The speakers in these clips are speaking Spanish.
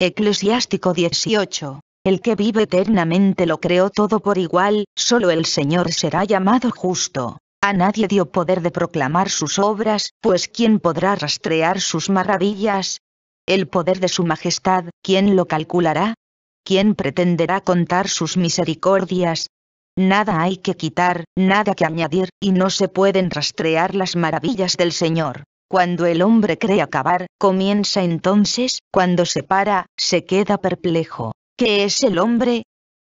Eclesiástico 18. El que vive eternamente lo creó todo por igual, solo el Señor será llamado justo. A nadie dio poder de proclamar sus obras, pues ¿quién podrá rastrear sus maravillas? El poder de su majestad, ¿quién lo calculará? ¿Quién pretenderá contar sus misericordias? Nada hay que quitar, nada que añadir, y no se pueden rastrear las maravillas del Señor. Cuando el hombre cree acabar, comienza entonces, cuando se para, se queda perplejo. ¿Qué es el hombre?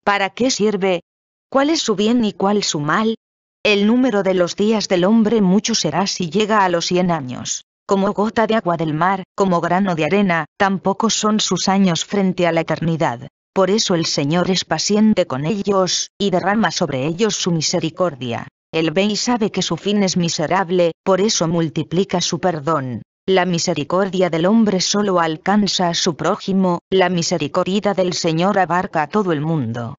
¿Para qué sirve? ¿Cuál es su bien y cuál su mal? El número de los días del hombre mucho será si llega a los cien años. Como gota de agua del mar, como grano de arena, tampoco son sus años frente a la eternidad. Por eso el Señor es paciente con ellos, y derrama sobre ellos su misericordia. Él ve y sabe que su fin es miserable, por eso multiplica su perdón. La misericordia del hombre solo alcanza a su prójimo, la misericordia del Señor abarca a todo el mundo.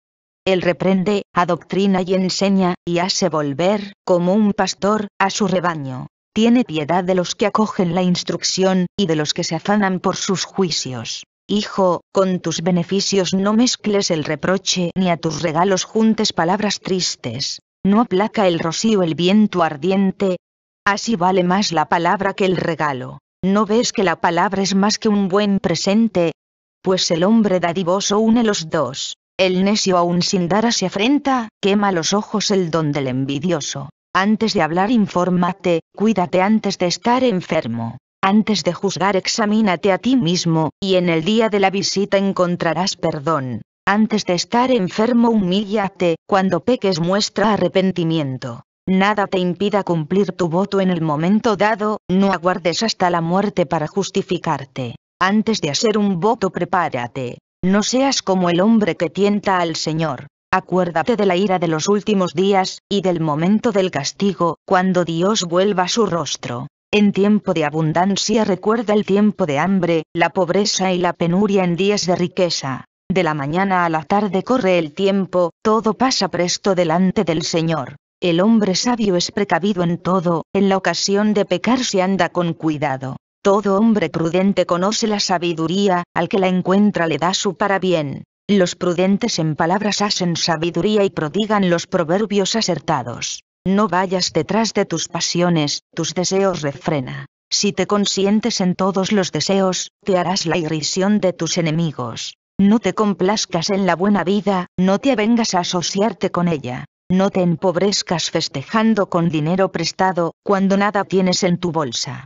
Él reprende, adoctrina y enseña, y hace volver, como un pastor, a su rebaño. Tiene piedad de los que acogen la instrucción, y de los que se afanan por sus juicios. Hijo, con tus beneficios no mezcles el reproche ni a tus regalos juntes palabras tristes. No aplaca el rocío el viento ardiente. Así vale más la palabra que el regalo. ¿No ves que la palabra es más que un buen presente? Pues el hombre dadivoso une los dos. El necio aún sin dar se afrenta, quema los ojos el don del envidioso. Antes de hablar infórmate, cuídate antes de estar enfermo. Antes de juzgar examínate a ti mismo, y en el día de la visita encontrarás perdón. Antes de estar enfermo humíllate, cuando peques muestra arrepentimiento. Nada te impida cumplir tu voto en el momento dado, no aguardes hasta la muerte para justificarte. Antes de hacer un voto prepárate. No seas como el hombre que tienta al Señor. Acuérdate de la ira de los últimos días, y del momento del castigo, cuando Dios vuelva su rostro. En tiempo de abundancia recuerda el tiempo de hambre, la pobreza y la penuria en días de riqueza. De la mañana a la tarde corre el tiempo, todo pasa presto delante del Señor. El hombre sabio es precavido en todo, en la ocasión de pecar se anda con cuidado. Todo hombre prudente conoce la sabiduría, al que la encuentra le da su para bien. Los prudentes en palabras hacen sabiduría y prodigan los proverbios acertados. No vayas detrás de tus pasiones, tus deseos refrena. Si te consientes en todos los deseos, te harás la irrisión de tus enemigos. No te complazcas en la buena vida, no te avengas a asociarte con ella. No te empobrezcas festejando con dinero prestado, cuando nada tienes en tu bolsa.